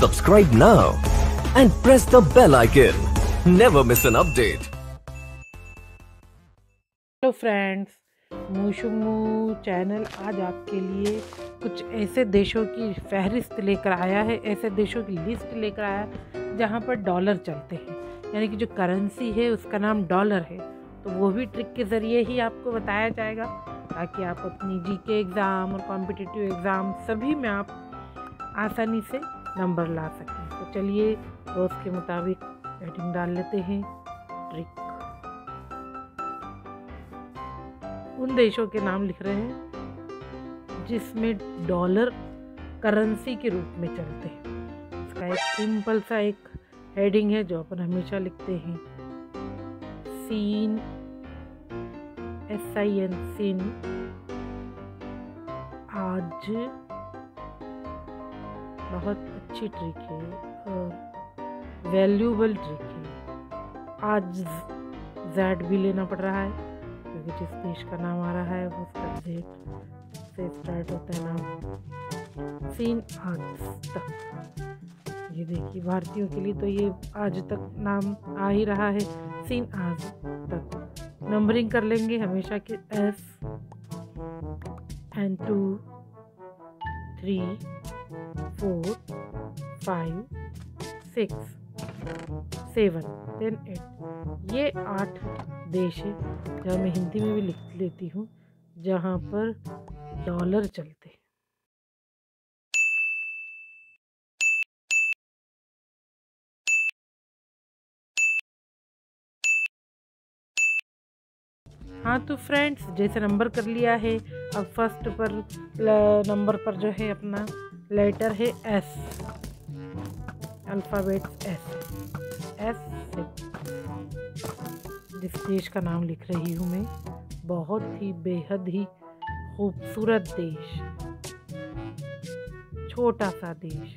Subscribe now and press the bell icon. Never miss an update. Hello friends मूशुमू channel आज आपके लिए कुछ ऐसे देशों की फहरिस्त लेकर आया है, ऐसे देशों की लिस्ट लेकर आया है, जहाँ पर डॉलर चलते हैं यानी कि जो करेंसी है, उसका नाम डॉलर है तो वो भी ट्रिक के ज़रिए ही आपको बताया जाएगा, ताकि आप अपनी जी के एग्ज़ाम और कॉम्पिटिटिव एग्ज़ाम सभी में आप आसानी से नंबर ला सकें तो चलिए, रोज़ के मुताबिक हेडिंग डाल लेते हैं। ट्रिक उन देशों के नाम लिख रहे हैं, जिसमें डॉलर करेंसी के रूप में चलते हैं। इसका एक सिंपल सा एक हेडिंग है, जो अपन हमेशा लिखते हैं। Scene S I N scene आज बहुत अच्छी ट्रिक है वैल्यूबल ट्रिक है। आज जैड भी लेना पड़ रहा है, क्योंकि जिस देश का नाम आ रहा है उसका जेट से स्टार्ट होता है नाम। सीन आज तक। ये देखिए, भारतीयों के लिए तो ये आज तक नाम आ ही रहा है। सीन आज तक। नंबरिंग कर लेंगे हमेशा के S and two three four five six seven ten eight ये आठ देश है जहाँ मैं हिंदी में भी लिख लेती हूँ, जहाँ पर डॉलर चलते हैं। हाँ तो फ्रेंड्स जैसे नंबर कर लिया है, अब फ़र्स्ट पर नंबर पर जो है अपना लेटर है एस अल्फ़ाबेट एस एस जिस देश का नाम लिख रही हूँ मैं, बहुत ही बेहद ही खूबसूरत देश। छोटा सा देश।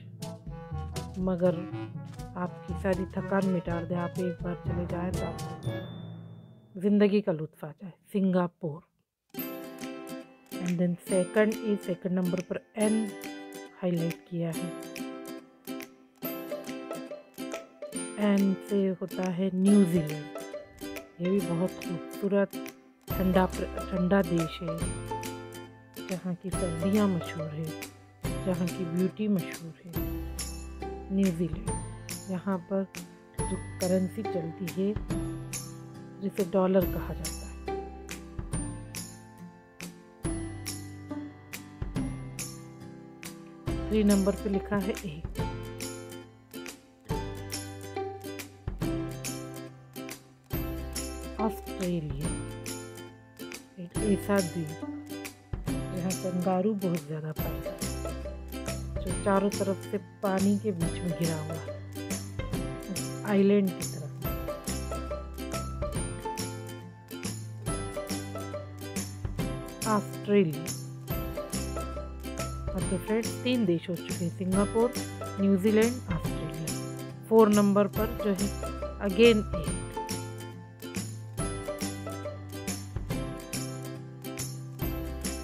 मगर आपकी सारी थकान मिटा दे, आप एक बार चले जाए तो ज़िंदगी का लुत्फ आ जाए। Singapore. And then second is second number पर एन हाईलाइट किया है। एन से होता है न्यूजीलैंड ये भी बहुत खूबसूरत ठंडा ठंडा देश है। जहाँ की सर्दियाँ मशहूर है, जहाँ की ब्यूटी मशहूर है। न्यूजीलैंड यहाँ पर जो करेंसी चलती है, जिसे डॉलर कहा जाता है। थ्री नंबर पे लिखा है एक ऑस्ट्रेलिया। एक ऐसा द्वीप, जहाँ कंगारू बहुत ज़्यादा है, जो चारों तरफ़ से पानी के बीच में घिरा हुआ है। आइलैंड की तरफ़। ऑस्ट्रेलिया। तो फ्रेंड्स तीन देश हो चुके हैं, Singapore New Zealand Australia four number पर जो है अगेन एक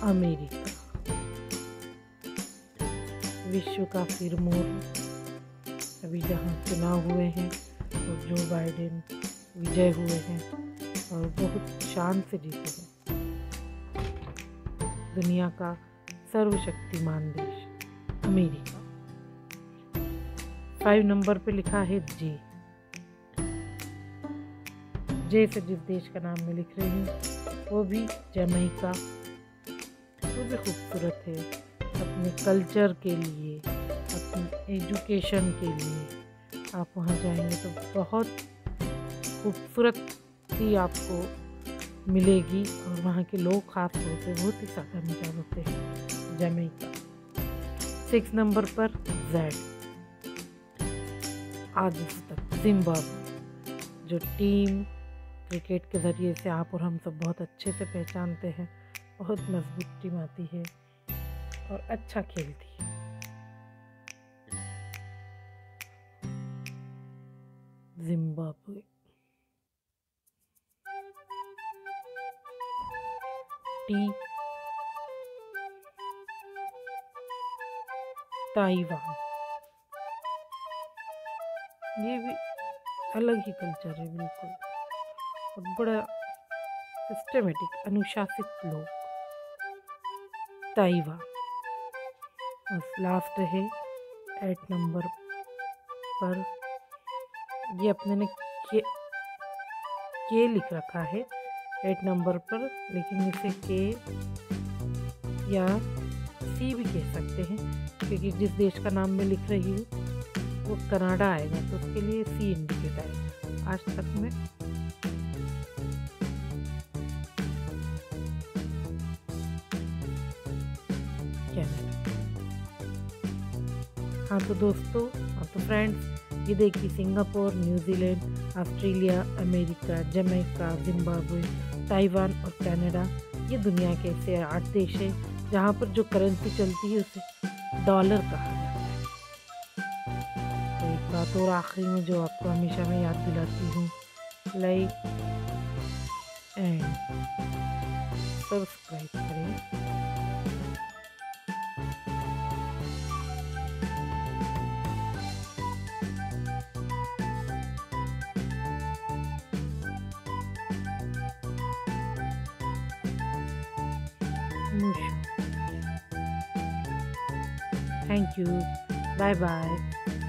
अमेरिका। विश्व का फिर मोर। अभी जहाँ चुनाव हुए हैं और जो बाइडेन विजय हुए हैं और बहुत शान से जीते हैं। दुनिया का सर्वशक्तिमान देश। अमेरिका फाइव नंबर पे लिखा है जे। जे से जिस देश का नाम मैं लिख रही हूँ, वो भी जमैका। वो भी खूबसूरत है। अपने कल्चर के लिए, अपनी एजुकेशन के लिए आप वहाँ जाएँगे तो बहुत खूबसूरत ही आपको मिलेगी और वहाँ के लोग खास तौर पे बहुत ही ज़्यादा मिजाज होते हैं। जमैका सिक्स नंबर पर जैड आज तक जिम्बाब्वे जो टीम क्रिकेट के ज़रिए से आप और हम सब बहुत अच्छे से पहचानते हैं, बहुत मज़बूत टीम आती है और अच्छा खेलती है। जिम्बाब्वे टी ताइवान ये भी अलग ही कल्चर है, बिल्कुल। और बड़ा सिस्टमेटिक अनुशासित लोग। ताइवा बस लास्ट है एट नंबर पर। ये अपने ने के के लिख रखा है एट नंबर पर, लेकिन इसे के या सी भी कह सकते हैं। क्योंकि जिस देश का नाम मैं लिख रही हूँ, वो कनाडा आएगा तो उसके लिए सी इंडिकेट आएगा आज तक मैं हाँ तो दोस्तों हाँ तो फ्रेंड्स ये देखिए Singapore New Zealand Australia, America, Jamaica, Zimbabwe, Taiwan और कनाडा, ये दुनिया के ऐसे आठ देश हैं, जहाँ पर जो करेंसी चलती है, उसे डॉलर कहा जाता है तो एक बात और आखिरी में जो आपको हमेशा मैं याद दिलाती हूँ लाइक एंड सब्सक्राइब करें Mushu. Thank you. Bye bye.